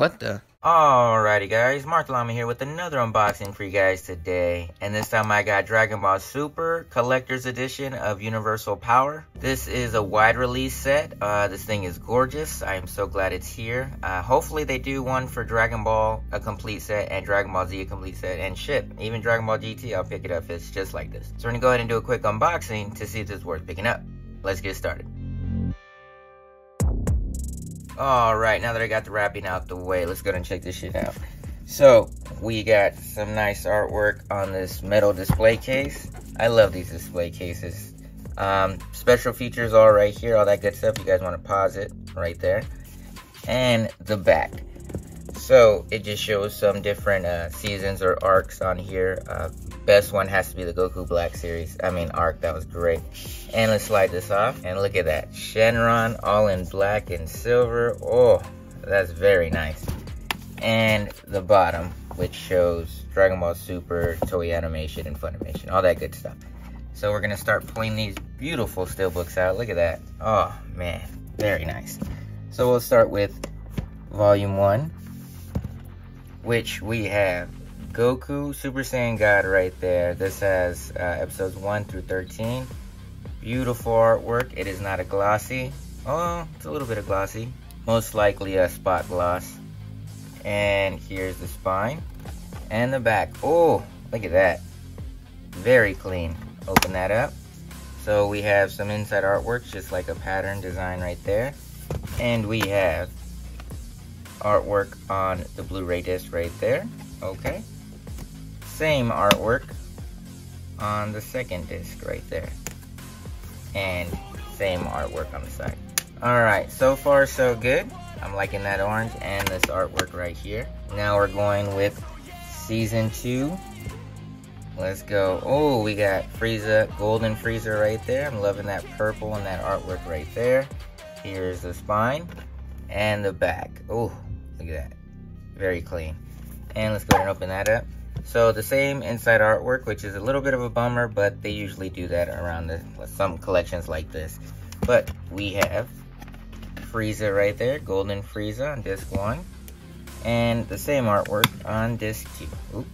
What the? Alrighty guys, Marc Llama here with another unboxing for you guys today. And this time I got Dragon Ball Super Collector's Edition of Universal Power. This is a wide release set. Uh, this thing is gorgeous. I am so glad it's here. Uh, hopefully they do one for Dragon Ball, a complete set, and Dragon Ball Z, a complete set, and ship. Even Dragon Ball GT, I'll pick it up. It's just like this. So we're gonna go ahead and do a quick unboxing to see if it's worth picking up. Let's get started. Alright, now that I got the wrapping out the way, let's go and check this shit out. So, we got some nice artwork on this metal display case. I love these display cases. Um, special features all right here, all that good stuff. You guys want to pause it right there. And the back. So, it just shows some different uh, seasons or arcs on here. Uh, best one has to be the Goku Black series. I mean, arc, that was great. And let's slide this off. And look at that. Shenron all in black and silver. Oh, that's very nice. And the bottom, which shows Dragon Ball Super, Toei Animation, and Funimation. All that good stuff. So we're to start pulling these beautiful steelbooks out. Look at that. Oh, man. Very nice. So we'll start with Volume 1, which we have Goku Super Saiyan God right there. This has uh, episodes 1 through 13. Beautiful artwork. It is not a glossy. Oh, it's a little bit of glossy. Most likely a spot gloss. And here's the spine. And the back. Oh, look at that. Very clean. Open that up. So we have some inside artwork, just like a pattern design right there. And we have artwork on the Blu-ray disc right there. Okay same artwork on the second disc right there. And same artwork on the side. Alright, so far so good. I'm liking that orange and this artwork right here. Now we're going with Season 2. Let's go. Oh, we got Frieza, Golden Frieza right there. I'm loving that purple and that artwork right there. Here's the spine and the back. Oh, look at that. Very clean. And let's go ahead and open that up. So the same inside artwork, which is a little bit of a bummer, but they usually do that around the, some collections like this. But we have Frieza right there, Golden Frieza on disc one. And the same artwork on disc two. Oop.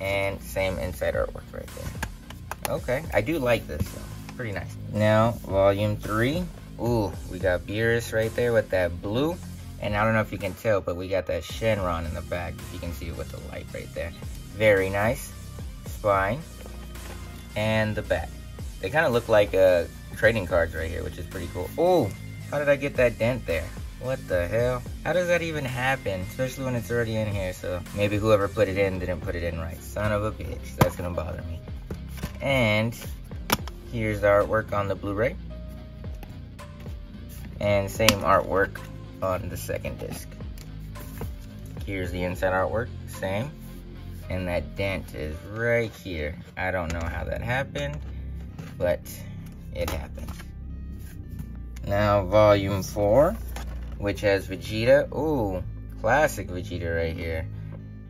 And same inside artwork right there. Okay, I do like this though. Pretty nice. Now, volume three. Ooh, we got Beerus right there with that blue. And I don't know if you can tell, but we got that Shenron in the back. You can see it with the light right there. Very nice. Spine. And the back. They kind of look like uh, trading cards right here, which is pretty cool. Oh, how did I get that dent there? What the hell? How does that even happen? Especially when it's already in here, so maybe whoever put it in didn't put it in right. Son of a bitch. That's gonna bother me. And here's the artwork on the Blu-ray. And same artwork on the second disc. Here's the inside artwork, same. And that dent is right here. I don't know how that happened, but it happened. Now volume four, which has Vegeta. Ooh, classic Vegeta right here.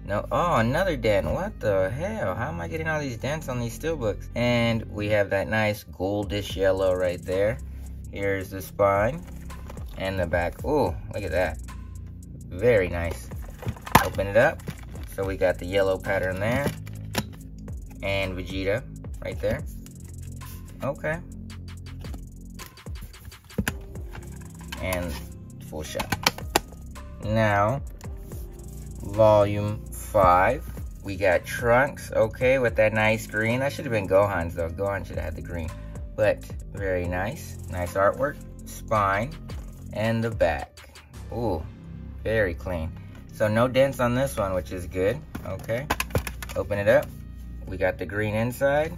No, oh, another dent. What the hell? How am I getting all these dents on these steelbooks? And we have that nice goldish yellow right there. Here's the spine and the back. Oh, look at that. Very nice. Open it up. So we got the yellow pattern there. And Vegeta right there. Okay. And full shot. Now, volume 5. We got Trunks, okay, with that nice green. That should have been Gohan's though. Gohan should have had the green. But very nice. Nice artwork. Spine and the back. Ooh, very clean. So no dents on this one, which is good. Okay, open it up. We got the green inside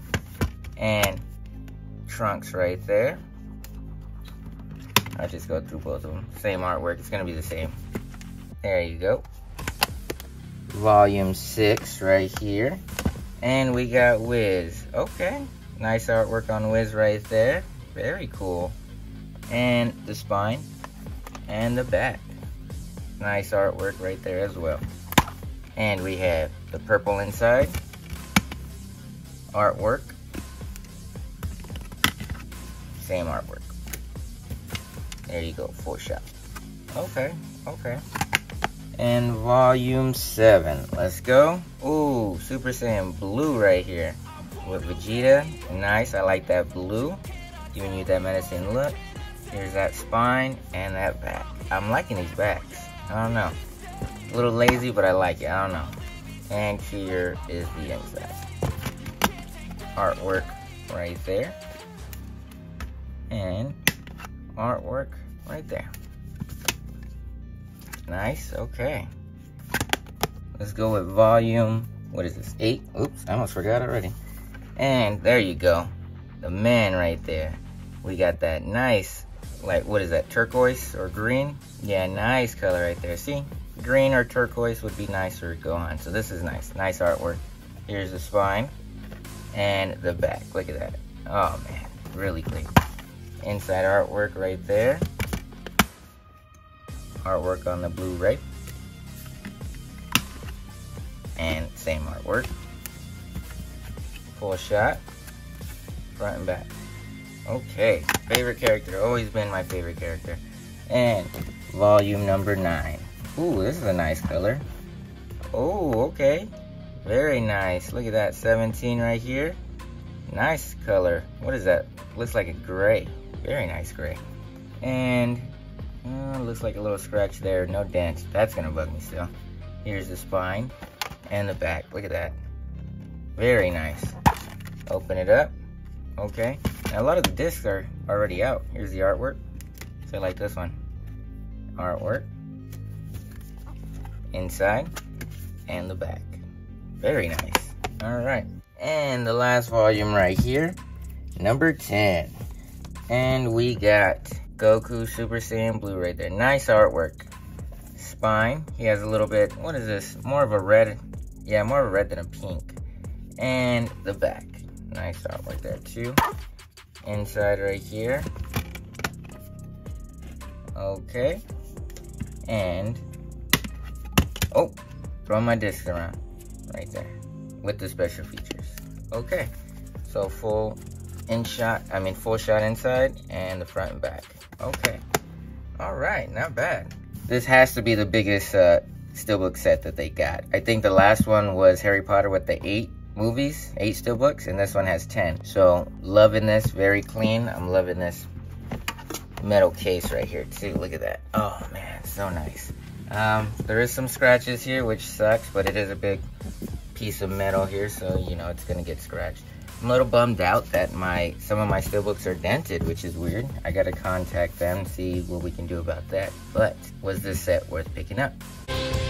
and trunks right there. I'll just go through both of them. Same artwork, it's gonna be the same. There you go. Volume six right here. And we got Whis. Okay, nice artwork on Whis right there. Very cool. And the spine and the back. Nice artwork right there as well. And we have the purple inside, artwork, same artwork. There you go, full shot. Okay, Okay. And volume 7. Let's go. Ooh, Super Saiyan Blue right here. With Vegeta. Nice. I like that blue. Giving you that menacing look. Here's that spine and that back. I'm liking these backs. I don't know. A little lazy, but I like it. I don't know. And here is the inside. Artwork right there. And artwork right there. Nice, okay. Let's go with volume, what is this, eight? Oops, I almost forgot already. And there you go, the man right there. We got that nice, like, what is that, turquoise or green? Yeah, nice color right there. See, green or turquoise would be nicer to go on. So this is nice, nice artwork. Here's the spine and the back. Look at that. Oh man, really clean. Inside artwork right there artwork on the Blu-ray. And same artwork. Full shot. Front and back. Okay. Favorite character. Always been my favorite character. And volume number 9. Ooh, this is a nice color. Oh, okay. Very nice. Look at that. 17 right here. Nice color. What is that? Looks like a gray. Very nice gray. And uh, looks like a little scratch there. No dent. That's going to bug me still. Here's the spine and the back. Look at that. Very nice. Open it up. Okay. Now, a lot of the discs are already out. Here's the artwork. Say like this one. Artwork. Inside. And the back. Very nice. Alright. And the last volume right here. Number 10. And we got Goku Super Saiyan Blue right there. Nice artwork. Spine. He has a little bit, what is this? More of a red. Yeah, more of a red than a pink. And the back. Nice out like that too. Inside right here. Okay. And, oh, throw my disc around. Right there. With the special features. Okay. So full in shot, I mean full shot inside and the front and back. Okay. All right, not bad. This has to be the biggest uh, steelbook set that they got. I think the last one was Harry Potter with the eight movies, eight steelbooks, and this one has 10. So loving this, very clean. I'm loving this metal case right here too. Look at that. Oh man, so nice. Um, there is some scratches here, which sucks, but it is a big piece of metal here, so you know it's gonna get scratched. I'm a little bummed out that my some of my steelbooks are dented, which is weird. I gotta contact them, see what we can do about that. But was this set worth picking up?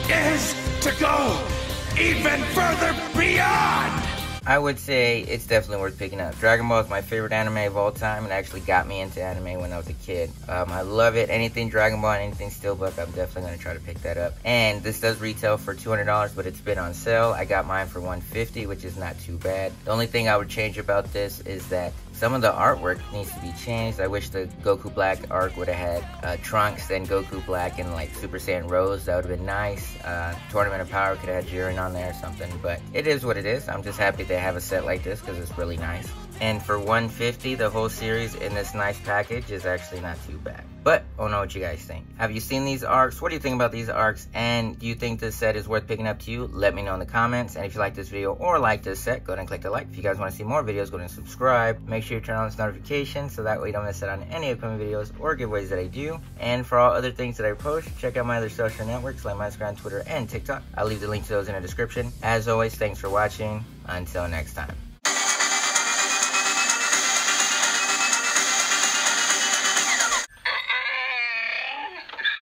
Is to go even further beyond! I would say it's definitely worth picking up. Dragon Ball is my favorite anime of all time and actually got me into anime when I was a kid. Um, I love it. Anything Dragon Ball, anything Steelbook, I'm definitely going to try to pick that up. And this does retail for $200, but it's been on sale. I got mine for 150, which is not too bad. The only thing I would change about this is that some of the artwork needs to be changed. I wish the Goku Black arc would have had uh, Trunks, then Goku Black, and like Super Saiyan Rose. That would have been nice. Uh, Tournament of Power could have had Jiren on there or something. But it is what it is. I'm just happy they have a set like this because it's really nice. And for 150 the whole series in this nice package is actually not too bad. But oh I don't know what you guys think. Have you seen these arcs? What do you think about these arcs? And do you think this set is worth picking up to you? Let me know in the comments. And if you like this video or like this set, go ahead and click the like. If you guys want to see more videos, go ahead and subscribe. Make sure you turn on this notification so that way you don't miss out on any upcoming videos or giveaways that I do. And for all other things that I post, check out my other social networks like my Instagram, Twitter, and TikTok. I'll leave the link to those in the description. As always, thanks for watching. Until next time.